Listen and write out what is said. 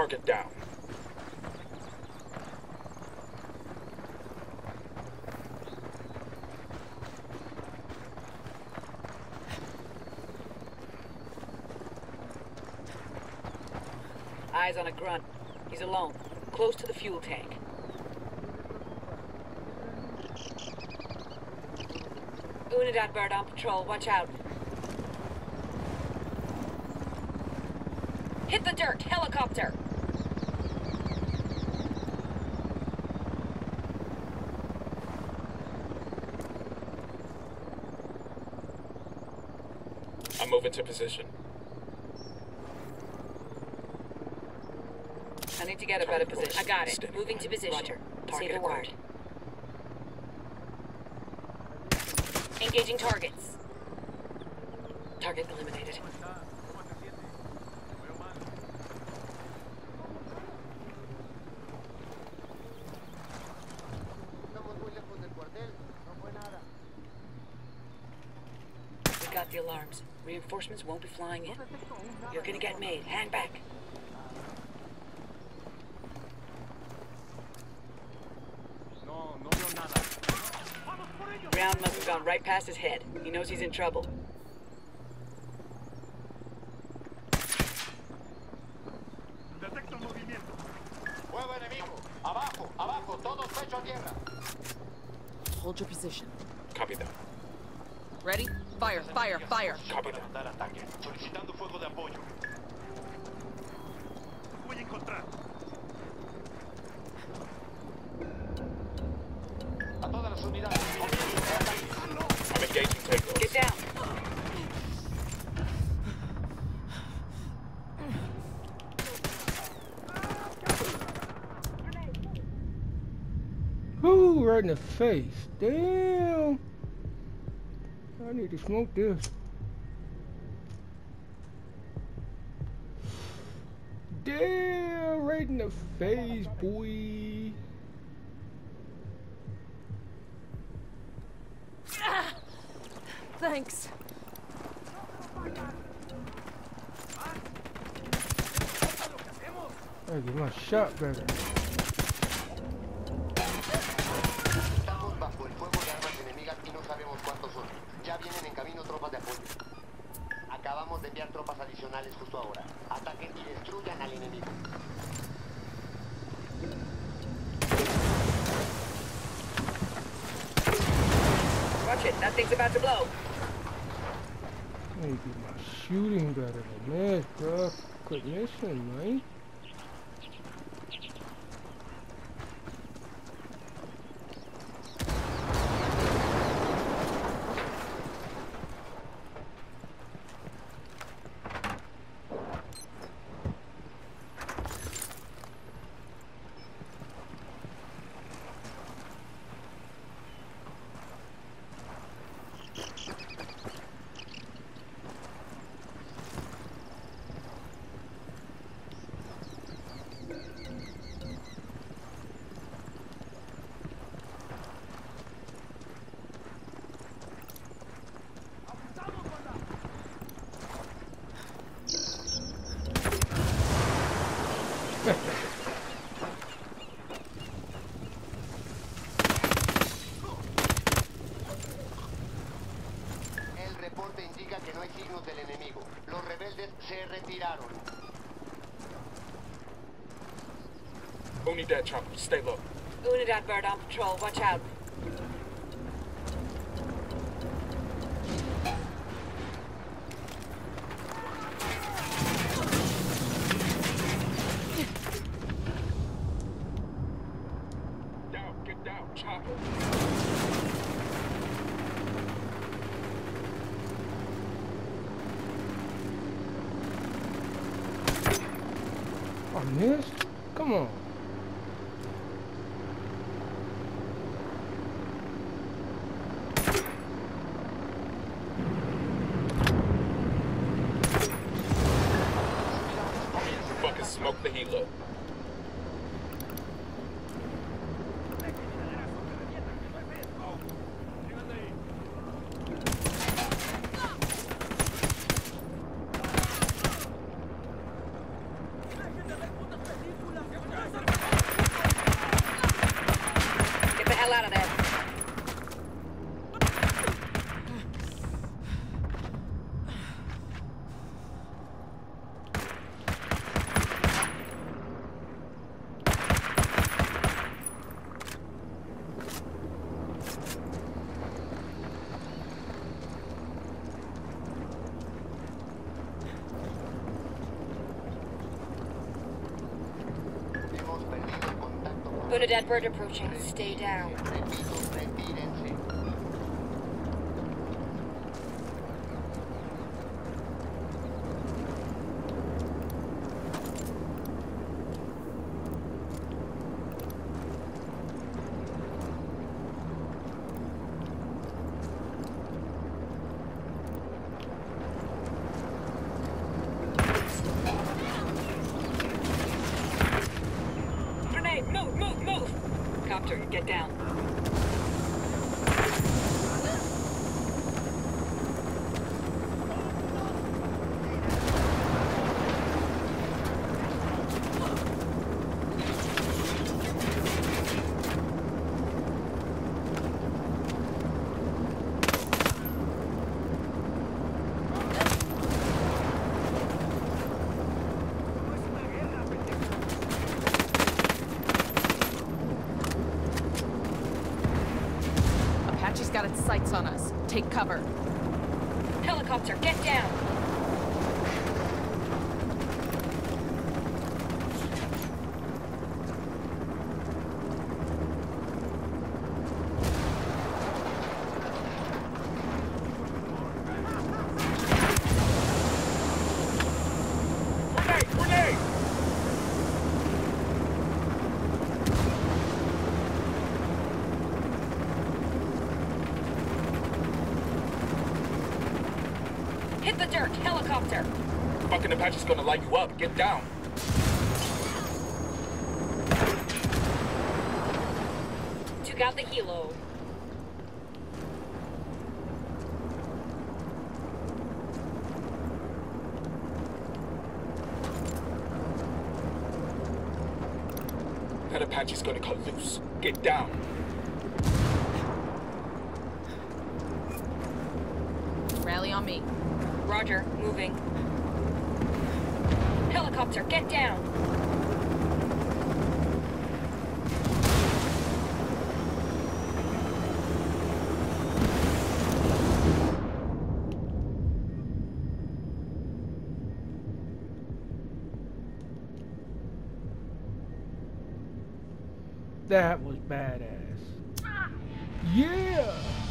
Target down. Eyes on a grunt. He's alone, close to the fuel tank. Unidad bird on patrol. Watch out. Hit the dirt! Helicopter! I'm moving to position. I need to get a better position. I got it. Steady. Moving to position. Roger. Say Target the acquired. word. Engaging targets. Target eliminated. We got the alarms. Reinforcements won't be flying in. You're gonna get made. Hang back. Round must have gone right past his head. He knows he's in trouble. Fuego enemigo. Abajo, abajo, todos pecho a tierra. Hold your position. Copy that. Ready? Fire, fire, fire. Copy that. mandar ataque. Solicitando fuego de apoyo. Voy a encontrar. A todas las unidades. I'm engaging takeoff. Get down. Ooh, right in the face. Damn. I need to smoke this. Damn, right in the face, boy. Thanks. I get my shot better. Estamos bajo el fuego de armas enemigas y no sabemos cuántos son. Ya vienen en camino tropas de apoyo. Acabamos de enviar tropas adicionales justo ahora. Ataquen y destruyan al enemigo. Watch it. That thing's about to blow. Get my shooting better than this, bro. Quit missing, man. Se retiraron. Unidad chopper, stay low. Unidad bird on patrol. Watch out. Down, get down, chopper. I missed? Come on. Fucking smoke the helo. Bernadette bird approaching. Stay down. Repito, retírense. Grenade! Move, move, move! Copter, get down. Apache's got its sights on us. Take cover. Helicopter, get down. Hit the dirt. Helicopter. Fucking Apache's gonna light you up. Get down. Took out the helo. That Apache's gonna cut loose. Get down. Rally on me. Roger, moving. Helicopter, get down. That was badass. Ah. Yeah!